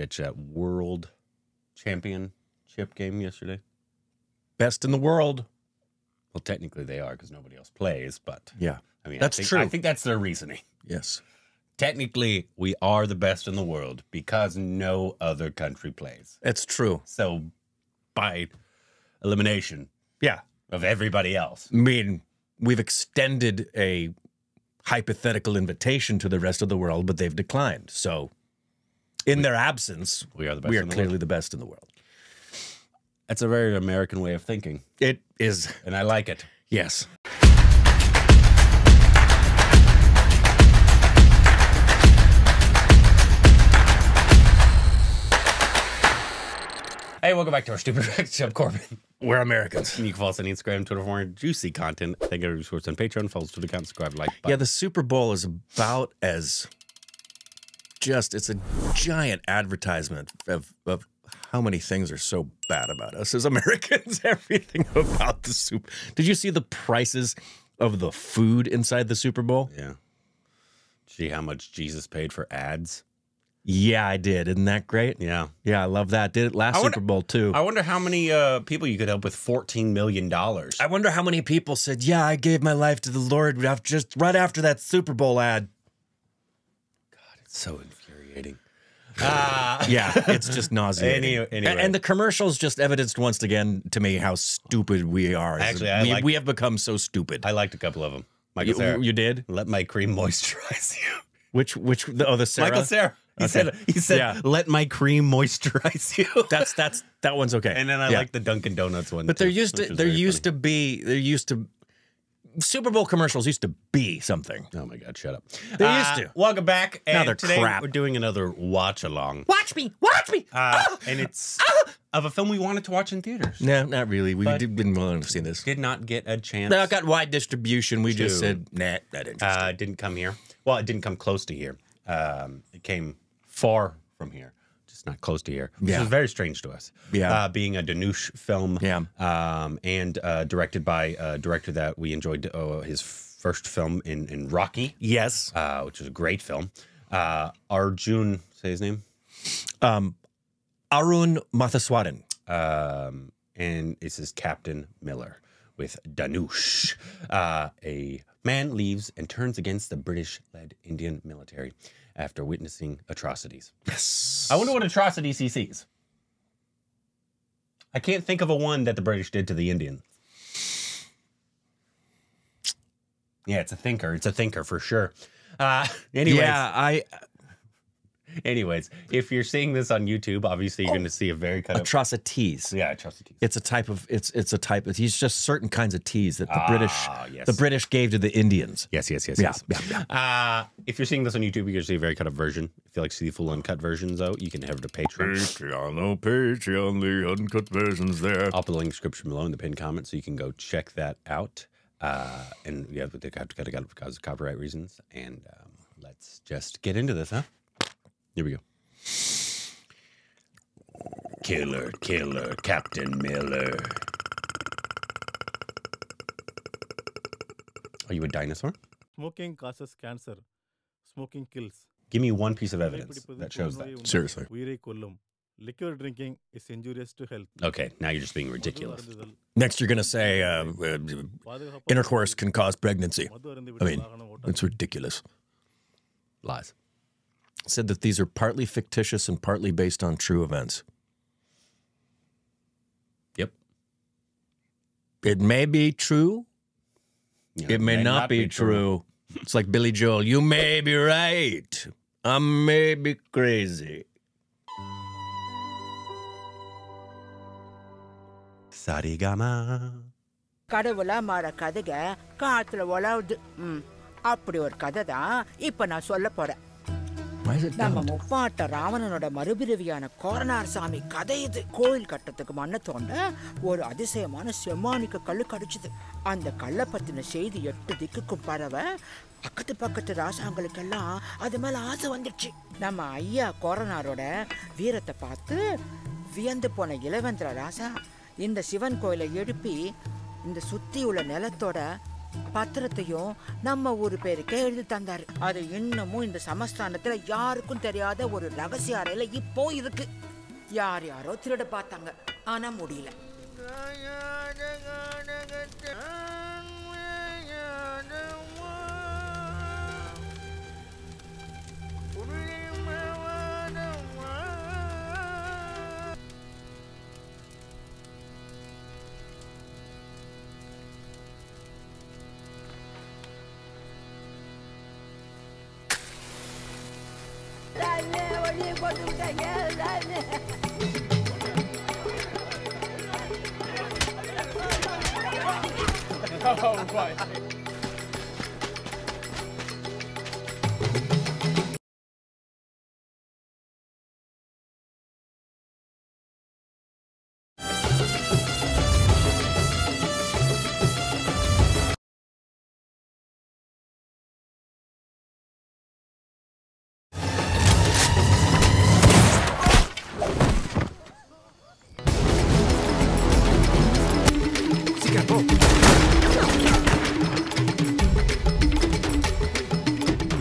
get that world championship game yesterday? Best in the world. Well, technically they are because nobody else plays, but Yeah. I mean, That's I think, true. I think that's their reasoning. Yes. Technically, we are the best in the world because no other country plays. It's true. So, by elimination Yeah. of everybody else, I mean, we've extended a hypothetical invitation to the rest of the world, but they've declined. So, in their absence, we are the best we are the clearly world. the best in the world. That's a very American way of thinking, It is, and I like it. yes. Hey, welcome back to our stupid facts. I'm Corbin. We're Americans. You can follow us on Instagram, Twitter for more juicy content. Thank you for on Patreon. Follow us to the account, subscribe, like. Yeah, the Super Bowl is about as just, it's a giant advertisement of, of how many things are so bad about us as Americans. Everything about the soup. Did you see the prices of the food inside the Super Bowl? yeah. See how much Jesus paid for ads? Yeah, I did. Isn't that great? Yeah. Yeah, I love that. Did it last wonder- Super Bowl too. I wonder how many uh, people you could help with $14 million. I wonder how many people said, "Yeah, I gave my life to the Lord just right after that Super Bowl ad." So infuriating. Ah. Yeah, it's just nauseating. Any- anyway. And, and the commercials just evidenced once again to me how stupid we are. Actually, I we, like- we have become so stupid. I liked a couple of them. Michael you, Sarah. you did? Let my cream moisturize you. Which which oh the Sarah? Michael Sarah. He Okay. said he said Yeah. let my cream moisturize you. That's that's that one's okay. and then I Yeah. like the Dunkin' Donuts one. But there used to there used to be there used to Super Bowl commercials used to be something. Oh my god, shut up. They Uh, used to. Welcome back. And Now they're today crap. we're doing another watch along. Watch me, watch me. Uh, and it's of a film we wanted to watch in theaters. no, not really. We did, didn't want to see this. Did not get a chance. No, it got wide distribution. We just said, nah, interested. uh, it didn't come here. Well, it didn't come close to here. Um, it came far from here, just not close to here, which Yeah. is very strange to us. Yeah. uh, being a Danush film. Yeah. um, and uh, directed by a director that we enjoyed uh, his first film in in Rocky, yes. uh, which was a great film. Uh, Arjun, say his name, Um, Arun Mathaswaran. um, and this is Captain Miller with Danush. Uh, a man leaves and turns against the British-led Indian military after witnessing atrocities. Yes. I wonder what atrocities he sees. I can't think of a one that the British did to the Indians. Yeah, it's a thinker. It's a thinker for sure. Uh, anyways, Yeah, I anyways, if you're seeing this on YouTube, obviously you're going to see a very kind of atrocities. yeah atrocities. It's a type of it's it's a type of he's just certain kinds of teas that the British Ah, yes. the British gave to the Indians. Yes, yes, yes, Yeah, yes. Uh, if you're seeing this on YouTube, you're going to see a very cut up version. If you like to see the full uncut versions, though, you can head over to Patreon. Patreon, oh Patreon, the uncut versions there. I'll put a link in the description below in the pinned comment so you can go check that out. Uh, and yeah, but they have to cut it out because of copyright reasons. And um, let's just get into this, huh? Here we go. Killer, killer, Captain Miller. Are you a dinosaur? Smoking causes cancer. Smoking kills. Give me one piece of evidence that shows that. Seriously. Liquor drinking is injurious to health. Okay, now you're just being ridiculous. Next, you're going to say uh, uh, intercourse can cause pregnancy. I mean, it's ridiculous. Lies Said that these are partly fictitious and partly based on true events. Yep. It may be true. Yeah, It may, not, be, true. It's like Billy Joel. You may be right. I may be crazy. Sarigama. கடவுளா மாற கதைக காத்துல உலாவுது ம் அப்படி ஒரு கதை தான் இப்ப நான் சொல்ல போறேன் Why is it நம்ம? முப்பாட்ட ராவணனோட மறுபிறவியான கோரனார் சாமி கதை இது. கோயில் கட்டத்துக்கு மண்ணை தோண்ட ஒரு அதிசயமான செம்மானிக்க கல்லு கடிச்சுது. அந்த கல்லை பத்தின செய்தி எட்டு திக்குக்கும் பரவ பக்கத்து பக்கத்து ராசாங்களுக்கெல்லாம் அது மேல ஆசை வந்துடுச்சு. நம்ம ஐயா கோரனாரோட வீரத்தை பார்த்து வியந்து போன இளவந்திர ராசா இந்த சிவன் கோயிலை எழுப்பி இந்த சுத்தி உள்ள நிலத்தோட பத்திரத்தையும் நம்ம ஊர் பேருக்கே எழுதி தந்தாரு அது இன்னமும் இந்த சமஸ்தானத்துல யாருக்கும் தெரியாத ஒரு ரகசிய அறையில இப்போ இருக்கு யார் யாரோ திருட பார்த்தாங்க ஆனா முடியல Oh, boy.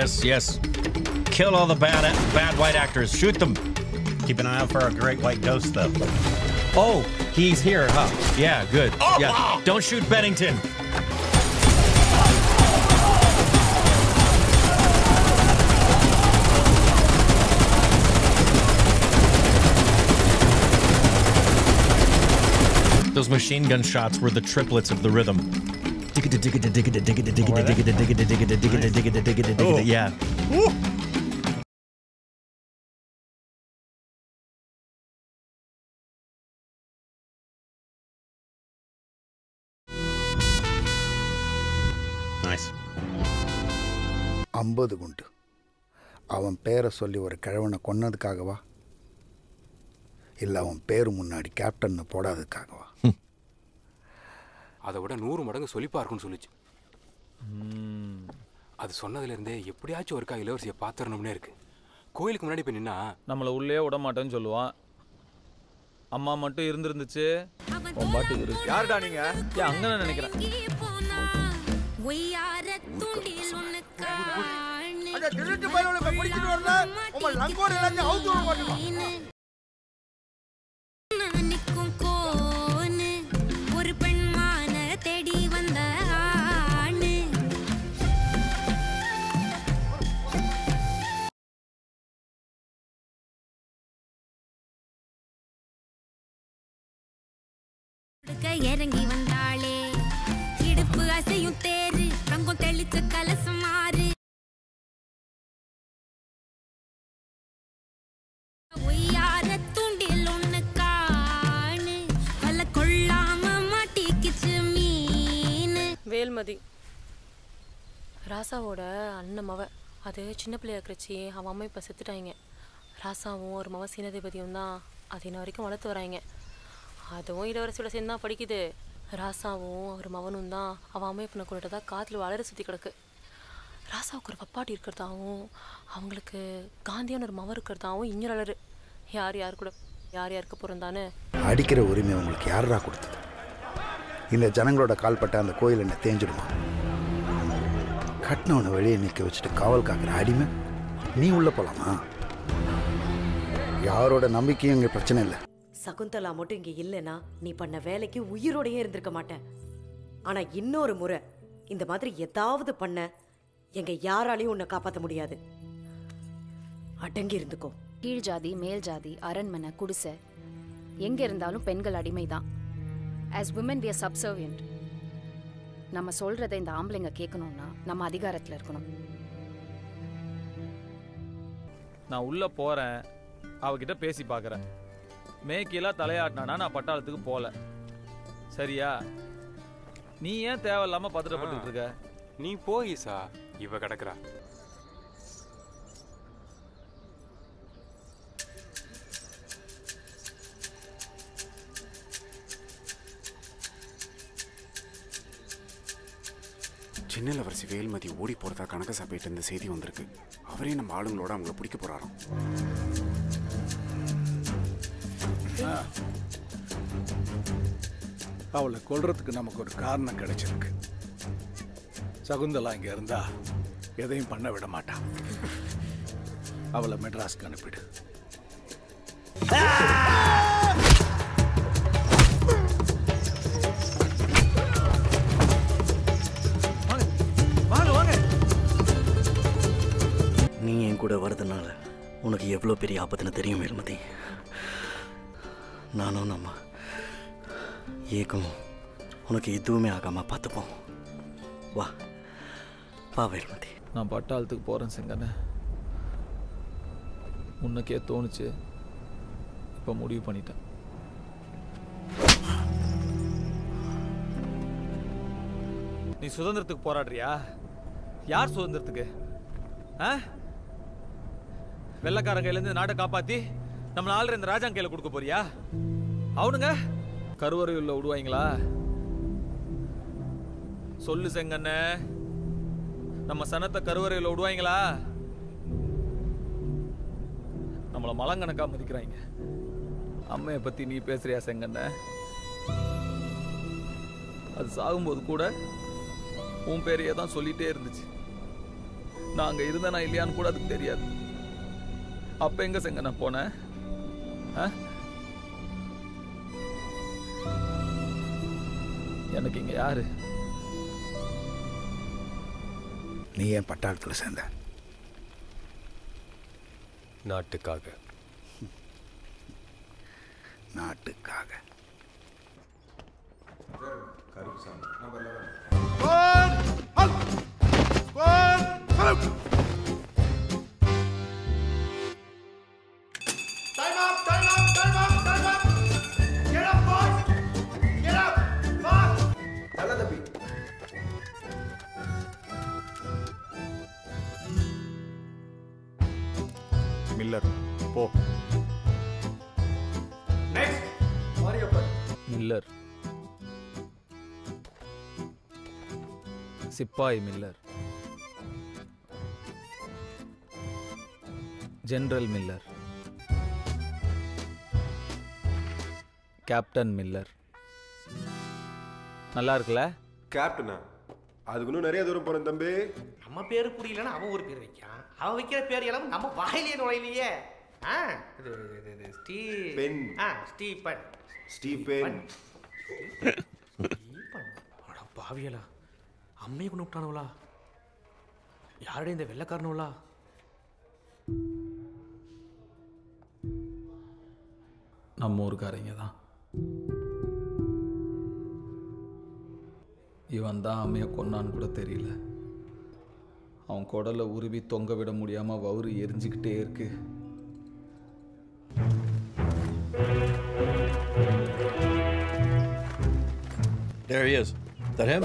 Yes, yes. Kill all the bad bad white actors. Shoot them. Keep an eye out for a great white ghost, though. Oh, he's here, huh? Yeah, good. Oh, yeah. Don't shoot Bennington. Those machine gun shots were the triplets of the rhythm. Yeah. ஐம்பது குண்டு. அவன் பேரை சொல்லி ஒரு கிழவனை கொன்னதுக்காகவா? இல்லை அவன் பேர் முன்னாடி கேப்டன்னு போடாததுக்காகவா? அதை விட நூறு மடங்கு சொலிப்பா இருக்கும்னு சொல்லுச்சு. அது சொன்னதுலேருந்தே எப்படியாச்சும் ஒருக்கா இளவரசியை பார்த்துடணும்னே இருக்கு. கோயிலுக்கு முன்னாடி போய் நின்னா நம்மளை உள்ளே விட மாட்டேன்னு சொல்லுவான். அம்மா மட்டும் இருந்திருந்துச்சு. யாருடா நீங்க? அங்க நான் நினைக்கிறேன். இறங்கி வந்தாளே. இடுப்பு அசையும் தேரு தங்கம் தெளிச்ச கலசம் மாறு. தூண்டில் கொள்ளாம மாட்டிக்கிச்சு வேல்மதி. ராசாவோட அண்ணன் மவ. அது சின்ன பிள்ளையா இருக்கிறச்சி அவன் அம்மா இப்போ செத்துட்டாங்க ராசாவும் ஒரு மவ சீனதிபதியும் தான் அது இன்ன வரைக்கும் வளர்த்து வராங்க அதுவும் இளவரசியோட சேர்ந்து தான் படிக்குது. ராசாவும் அவர் மவனும் தான். அவன் அம்மா இப்போ கொண்டுட்டு தான் காற்றுல வளர சுற்றி கிடக்கு. ராசாவுக்கு ஒரு பப்பாட்டி இருக்கிறதாவும் அவங்களுக்கு காந்தியான ஒரு மவன் இருக்கிறதாவும் இன்னொரு அலரு யார் யார் கூட யார் யாருக்கு பிறந்தான்னு அடிக்கிற உரிமை உங்களுக்கு யாரா கொடுத்தது? இந்த ஜனங்களோட கால்பட்ட அந்த கோயில் என்ன தேஞ்சிடுமா? கட்டினவனை வெளியே நிற்க வச்சுட்டு காவல் காக்கிற அடிமை? நீ உள்ள போலாமா? யாரோட நம்பிக்கையும் இங்கே பிரச்சனை இல்லை. சகுந்தலா மட்டும் இங்க இல்லைன்னா நீ பண்ண வேலைக்கு உயிரோடையே இருந்திருக்க மாட்டேன். ஆனா இன்னொரு முறை இந்த மாதிரி ஏதாவது பண்ண எங்க யாராலையும் உன்னை காப்பாத்த முடியாது. அடங்கி இருந்துக்கோ. கீழ் ஜாதி மேல் ஜாதி அரண்மனை குடிசை. எங்க இருந்தாலும் பெண்கள் அடிமைதான். As women we are subservient. நம்ம சொல்றதை இந்த ஆம்பளைங்க கேட்கணும்னா நம்ம அதிகாரத்துல இருக்கணும். நான் உள்ள போறேன். அவகிட்ட பேசி பார்க்கறேன். மேய்க்கெல்லாம் தலையாட்டினானா நான் பட்டாளத்துக்கு போல. சரியா? நீ ஏன் தேவையில்லாம பத்திரப்பட்டு இருக்க? நீ போய் ஈசா. இவ கிடக்குறா. சின்ன இளவரசி வேல்மதி ஓடி போறதா கணக்க சபையிட்டு இந்த செய்தி வந்திருக்கு. அவரே நம்ம ஆளுங்களோட அவங்கள பிடிக்க போறாராம். அவளை கொல்றதுக்கு நமக்கு ஒரு காரணம் கிடைச்சிருக்கு. சகுந்தலா இங்க இருந்தா எதையும் பண்ண விட மாட்டான் அவளை மெட்ராஸ்க்கு அனுப்பிடு. நீ என் கூட வரதுனால உனக்கு எவ்வளோ பெரிய ஆபத்துன்னு தெரியும் வேல்மதி. நானும் நம்ம ஏக்கமும் உனக்கு எதுவுமே ஆகாம பார்த்துப்போம். வா. வா வேல்மதி. நான் பட்டாளத்துக்கு போகிறேன் செங்கண்ண. முன்னக்கே தோணுச்சு. இப்போ முடிவு பண்ணிட்டேன். நீ சுதந்திரத்துக்கு போராடுறியா? யார் சுதந்திரத்துக்கு? ஆ? வெள்ளக்காரன் கையிலேருந்து நாட்டை காப்பாத்தி நம்மள ஆளுற இந்த ராஜாங்க கையில கொடுக்க போறியா? அவனுங்க? கருவறையுள்ள விடுவாங்களா சொல்லு செங்கண்ண நம்ம சனத்தை கருவறையில் விடுவாங்களா நம்மளை மலங்கணக்கா மதிக்கிறாங்க அம்மையை பத்தி நீ பேசுறியா செங்கண்ண? அது சாகும்போது கூட உன் பேரையே தான் சொல்லிட்டே இருந்துச்சு. நான் அங்க இருந்தேனா இல்லையான்னு கூட அதுக்கு தெரியாது. அப்ப எங்க செங்கண்ண போனேன் எனக்கு இங்க யாரு? நீ ஏன் பட்டாளத்தில் சேர்ந்த? நாட்டுக்காக. நாட்டுக்காக. Time சிப்பாய் Miller. General Miller. Captain Miller. நல்லா இருக்குல்ல? கேப்டனா? அதுக்கு இன்னும் நிறைய தூரம் போறேன் தம்பி. நம்ம பேரு புரியலன்னா அவன் ஒரு பேர் வைக்கான் அவன் வைக்கிற பேர் எல்லாம் நம்ம வாயிலே நுழையிலையே. ஆ இது இது இது ஸ்டீ பென். ஆ ஸ்டீபன். ஸ்டீபன். ஸ்டீபன். அட பாவியலா. அம்மையை கொண்டு விட்டானுவலா யாருடைய இந்த வெள்ளக்காரனுவலா நம்ம ஊருக்காரங்க தான். இவன் தான் அம்மையை கொன்னான்னு கூட தெரியல. அவன் குடலை உருவி தொங்க விட முடியாம வவுறு எரிஞ்சுக்கிட்டே இருக்கு. There he is. Is that him?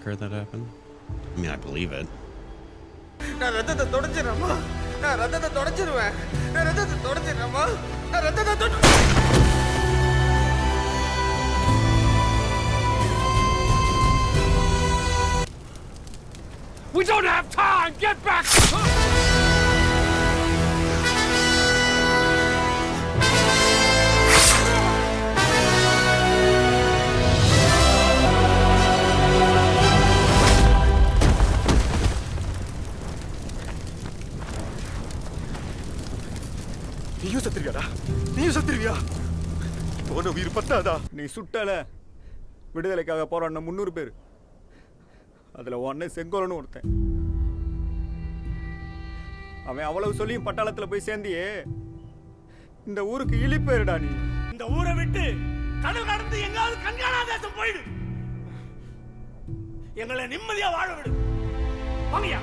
a real massacre that happened? I mean, I believe it. நான் ரத்தத்தை தொடச்சிடுறேம்மா நான் ரத்தத்தை தொடச்சிருவேன் நான் ரத்தத்தை தொடச்சிடுறேம்மா நான் ரத்தத்தை தொட We don't have time! Get back! உயிர் பத்தாதா? நீ சுட்டல. விடுதலைக்காக போராடின முந்நூறு பேர். அதுல உன்னை செங்கோலன்னு ஒருத்தன். அவன் அவ்வளவு சொல்லியும் பட்டாளத்துல போய் சேர்ந்தியே. இந்த ஊருக்கு இழிப்பேருடா நீ. இந்த ஊரை விட்டு கடல் கடந்து எங்காவது கண்காணா தேசம் போயிடு. எங்களை நிம்மதியா வாழ விடு. வாங்கயா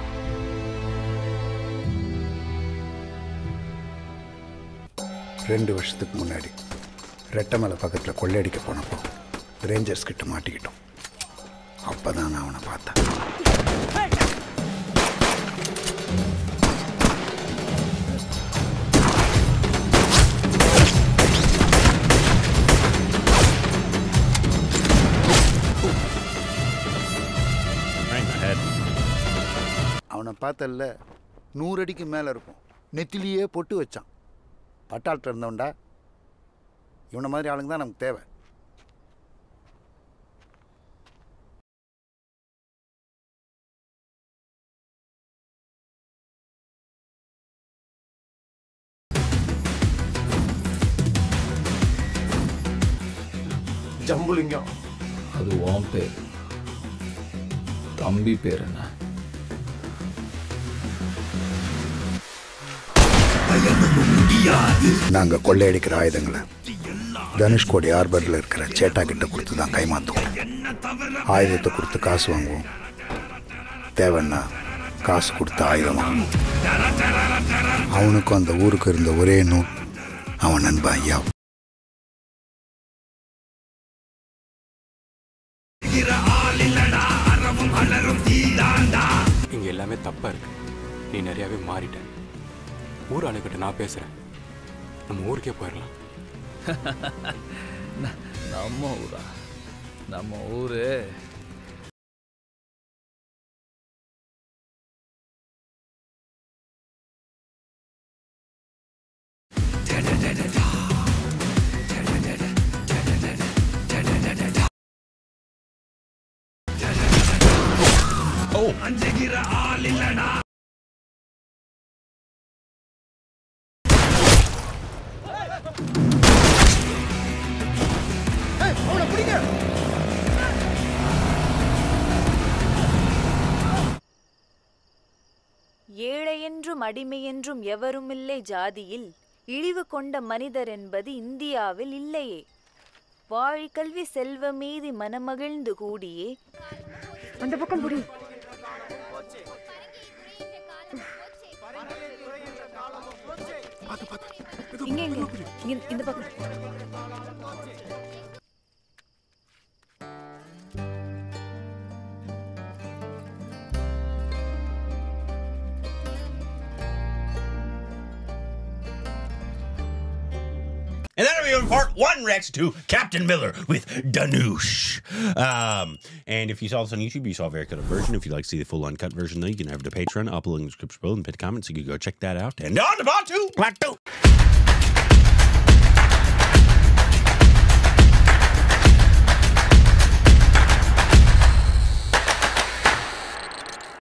ரெண்டு வருஷத்துக்கு முன்னாடி. ரெட்டமலை பக்கத்தில் கொள்ளையடிக்க போனப்போ ரேஞ்சர்ஸ் கிட்ட மாட்டிக்கிட்டோம். அப்போ தான் நான் அவனை பார்த்தேன். அவனை பார்த்தல்ல நூறு அடிக்கு மேலே இருக்கும். நெத்திலேயே பொட்டு வச்சான். பட்டாளத்தில் இருந்தவன்டா இவனை மாதிரி ஆளுங்க தான் நமக்கு தேவை. ஜம்புலிங்கம். அது உன் பேர். தம்பி பேர் என்ன? நாங்கள் கொள்ளையடிக்கிற ஆயுதங்களை தனுஷ்கோடி ஹார்பரில் இருக்கிற சேட்டா கிட்ட கொடுத்து தான் கைமாற்றுவோம் ஆயுதத்தை கொடுத்து காசு வாங்குவோம். தேவைன்னா காசு கொடுத்து ஆயுதம் வாங்குவோம். அவனுக்கும் அந்த ஊருக்கு இருந்த ஒரே நூல் அவன் நண்பன் ஐயா இங்க எல்லாமே தப்பா இருக்கு. நீ நிறையாவே மாறிட்ட. ஊர் ஆளுகிட்ட நான் பேசுறேன். நம்ம ஊருக்கே போயிடலாம். な何もおら何もおれ Oh! 안되기라! ஏழையென்றும் அடிமையென்றும் எவருமில்லை ஜாதியில் இழிவு கொண்ட மனிதர் என்பது இந்தியாவில் இல்லையே. வாழி கல்வி செல்வ மீதி மனமகிழ்ந்து கூடியே. அந்த பக்கம் புடி. இங்க இந்த பக்கம். And that'll be in part one, Rex, to Captain Miller with Danush. Um, and if you saw this on YouTube, you saw a very cut version. If you'd like to see the full uncut version, though, you can have the Patreon. I'll put a link in the description below and the pinned comment, so you can go check that out. And on to part two, part two.